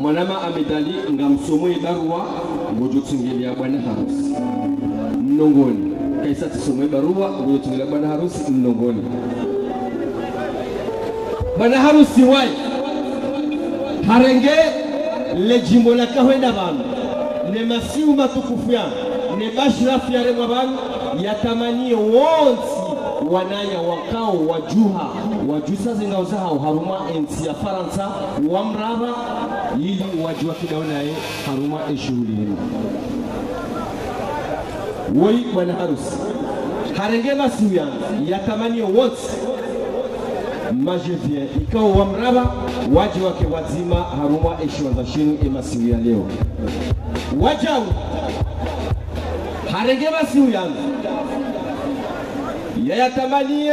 mwanama amedali ngamsomoe barua ngojotsungelia bwana harusi mnongoni. Kaisa tisomwe barua ngojotsungelia bwana harusi mnongoni. Bwana harusi wai harenge lejimbo la kahwenda banu. Ne masiu matukufu ya ne bashirafu yaremwa banu yatamanie wonsi wanaya wakao wajuha wajusa zingao zao haruma ensi ya faransa wamrava ili wajua kidao naye haruma eshughuli yenu woi bwana harusi harenge masiu ya yatamanie wonsi majevie ikao wamrava waje wake wazima haruma eshiwanza shinu emasiu ya leo. Wajau harenge masiu yangu. Yayatamanie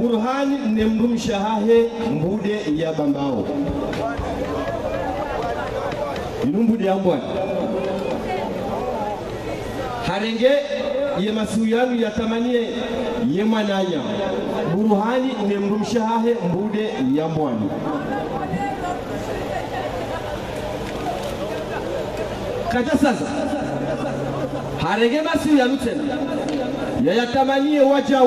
burhani nemrumshahahe mbude ya bambao inu mbude ya mbwana harenge ye masiu yanu yatamanie ye mwananya. Buruhani nemrumshahahe mbude ya mbwani kaja sasa. Harenge masiu yanu tena. Yayatamanie waja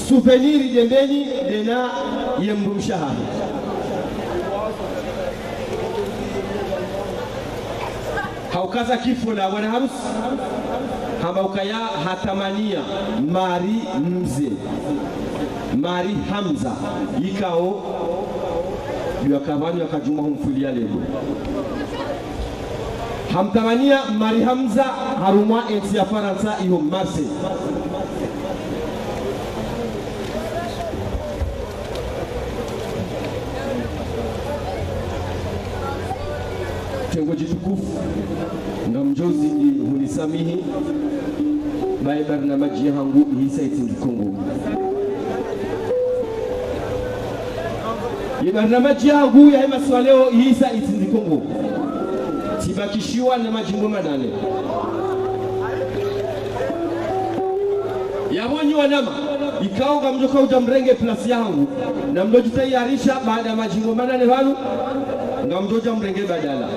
huu souveniri jembeni dena yemrumshahara haukaza kifo na bwana harusi. Hamba ukaya hatamania. Mari mze. Mari hamza. Ikao. Yakavanu yakajuma humfulia lego hamtamania mari hamza harumwa ensi ya faransa iho marse tengo kitukufu nga mjozi hunisamihi baye barnamaji hangu hisaitindi kongo. Ye barnamaji yangu yahemasiwa leo hisa itindi kongo. Tibakishiwa na majimbo manane. Yabonyi wanama ikao mjokauja uja mrenge plasi yangu. Na mdojitayarisha baada ya majimbo manane vanu ndom jojam rengé badala